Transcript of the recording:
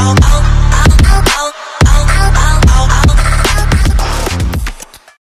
I'll, I'll